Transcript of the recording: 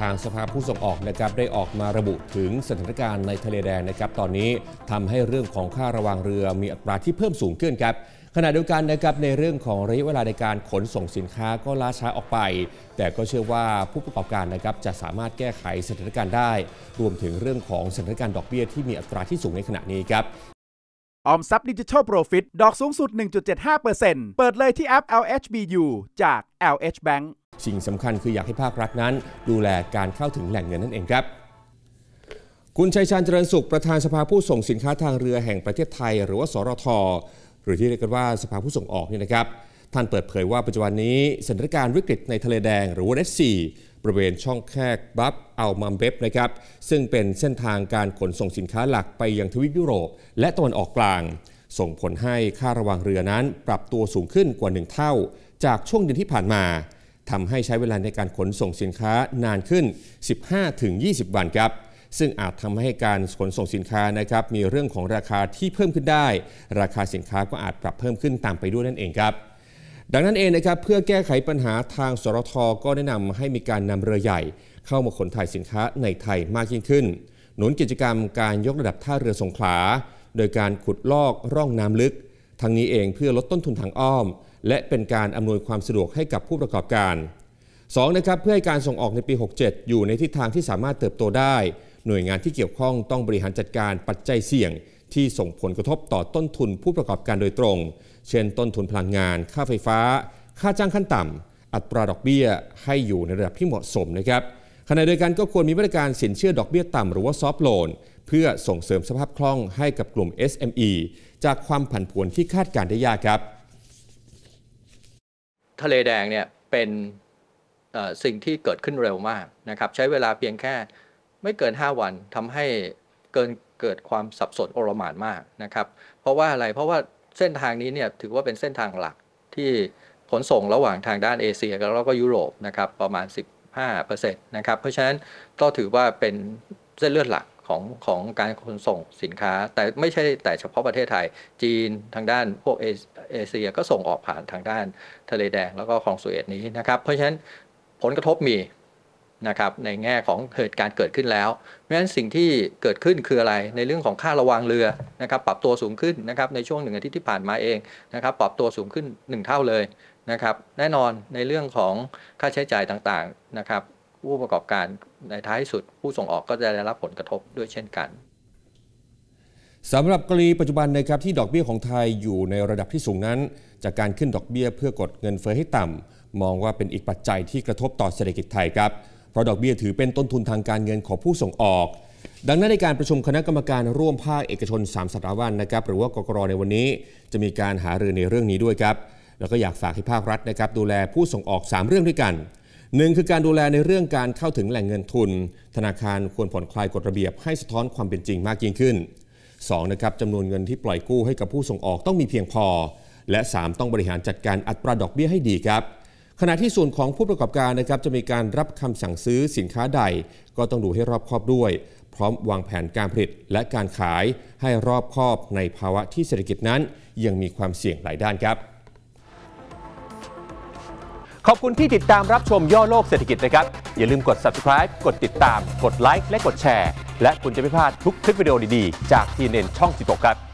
ทางสภาผู้ส่งออกนะครับได้ออกมาระบุถึงสถานการณ์ในทะเลแดงนะครับตอนนี้ทำให้เรื่องของค่าระวางเรือมีอัตราที่เพิ่มสูงขึ้นครับขณะเดียวกันนะครับในเรื่องของระยะเวลาในการขนส่งสินค้าก็ล้าช้าออกไป แต่ก็เชื่อว่าผู้ประกอบการนะครับจะสามารถแก้ไขสถานการณ์ได้ รวมถึงเรื่องของสถานการณ์ดอกเบี้ยที่มีอัตราที่สูงในขณะนี้ครับ ออมทรัพย์ดิจิทัลโปรฟิตดอกสูงสุด 1.75%เปิดเลยที่แอป LHBU จาก LH Bank สิ่งสำคัญคืออยากให้ภาครัฐนั้น ดูแลการเข้าถึงแหล่งเงินนั่นเองครับ คุณชัยชาญเจริญสุขประธานสภาผู้ส่งสินค้าทางเรือแห่งประเทศไทย หรือว่าสรทหรือที่เรียกกันว่าสภาผู้ส่งออกนี่นะครับท่านเปิดเผยว่าปัจจุบันนี้สถานการณ์วิกฤตในทะเลแดงหรือว่าเอซี บริเวณช่องแคบบับอัลมันเดบนะครับซึ่งเป็นเส้นทางการขนส่งสินค้าหลักไปยังทวีปยุโรป และตะวันออกกลาง ส่งผลให้ค่าระวางเรือนั้นปรับตัวสูงขึ้นกว่า 1 เท่า จากช่วงเดือนที่ผ่านมาทำให้ใช้เวลาในการขนส่งสินค้านานขึ้น 15-20 วันครับซึ่งอาจทำให้การขนส่งสินค้านะครับมีเรื่องของราคาที่เพิ่มขึ้นได้ ราคาสินค้าก็อาจปรับเพิ่มขึ้นตามไปด้วยนั่นเองครับ ดังนั้นเองนะครับเพื่อแก้ไขปัญหาทางสรทก็แนะนำให้มีการนำเรือใหญ่ เข้ามาขนถ่ายสินค้าในไทยมากยิ่งขึ้น หนุนกิจกรรมการยกระดับท่าเรือสงขลา โดยการขุดลอกร่องน้ำลึก ทั้งนี้เองเพื่อลดต้นทุนทางอ้อม และเป็นการอำนวยความสะดวกให้กับผู้ประกอบการ 2. นะครับเพื่อให้การส่งออกในปี 67 อยู่ในทิศทางที่สามารถเติบโตได้ หน่วยงานที่เกี่ยวข้องต้องบริหารจัดการปัจจัยเสี่ยง ที่ส่งผลกระทบต่อต้นทุนผู้ประกอบการโดยตรง เช่น ต้นทุนพลังงาน ค่าไฟฟ้า ค่าจ้างขั้นต่ำ อัตราดอกเบี้ยให้อยู่ในระดับที่เหมาะสมนะครับขณะเดียวกันก็ควรมีมาตรการสินเชื่อดอกเบี้ยต่ำหรือว่าซอฟท์โลนเพื่อส่งเสริมสภาพคล่องให้กับกลุ่ม SME จากความผันผวนที่คาดการได้ยากครับ ทะเลแดงเนี่ยเป็นสิ่งที่เกิดขึ้นเร็วมากนะครับ ใช้เวลาเพียงแค่ไม่เกิน 5 วันทำให้ เกินเกิดความสับสนโอรมานมากนะครับ เพราะว่าอะไรเพราะว่าเส้นทางนี้เนี่ยถือว่าเป็นเส้นทางหลักที่ขนส่งระหว่างทางด้านเอเชียแล้วก็ยุโรปนะครับประมาณ 15%นะครับเพราะฉะนั้นก็ถือว่าเป็นเส้นเลือดหลักของของการขนส่งสินค้า แต่ไม่ใช่แต่เฉพาะประเทศไทย จีนทางด้านพวกเอเชียก็ส่งออกผ่านทางด้านทะเลแดงแล้วก็คลองสุเอตนี้นะครับ เพราะฉะนั้นผลกระทบมี นะครับในแง่ของเหตุการณ์เกิดขึ้นแล้วเพราะฉะนั้นสิ่งที่เกิดขึ้นคืออะไรในเรื่องของค่าระวางเรือนะครับปรับตัวสูงขึ้นนะครับในช่วงหนึ่งอาทิตย์ที่ผ่านมาเองนะครับปรับตัวสูงขึ้น 1 เท่าเลยนะครับแน่นอนในเรื่องของค่าใช้จ่ายต่างๆนะครับผู้ประกอบการในท้ายสุด ผู้ส่งออกก็จะได้รับผลกระทบด้วยเช่นกันสำหรับกรณีปัจจุบันนะครับที่ดอกเบี้ยของไทยอยู่ในระดับที่สูงนั้น จากการขึ้นดอกเบี้ยเพื่อกดเงินเฟ้อให้ต่ำมองว่าเป็นอีกปัจจัยที่กระทบต่อเศรษฐกิจไทยครับ เพราะดอกเบี้ยถือเป็นต้นทุนทางการเงินของผู้ส่งออก ดังนั้นในการประชุมคณะกรรมการร่วมภาคเอกชน 3สถาบันนะครับหรือว่ากกรในวันนี้จะมีการหารือในเรื่องนี้ด้วยครับแล้วก็อยากฝากให้ภาครัฐนะครับดูแลผู้ส่งออก 3 เรื่องด้วยกันหนึ่งคือการดูแลในเรื่องการเข้าถึงแหล่งเงินทุน ธนาคารควรผ่อนคลายกฎระเบียบให้สะท้อนความเป็นจริงมากยิ่งขึ้น 2 นะครับจำนวนเงินที่ปล่อยกู้ให้กับผู้ส่งออกต้องมีเพียงพอ และ 3 ต้องบริหารจัดการอัตราดอกเบี้ยให้ดีครับ ขณะที่ส่วนของผู้ประกอบการนะครับจะมีการรับคำสั่งซื้อสินค้าใด ก็ต้องดูให้รอบคอบด้วย พร้อมวางแผนการผลิตและการขายให้รอบคอบในภาวะที่เศรษฐกิจนั้น ยังมีความเสี่ยงหลายด้านครับ ขอบคุณที่ติดตามรับชมย่อโลกเศรษฐกิจนะครับ อย่าลืมกด subscribe กดติดตาม กดไลค์และกดแชร์ และคุณจะไม่พลาดทุกคลิปวิดีโอดีๆ จากทีเน็นช่อง 16 ครับ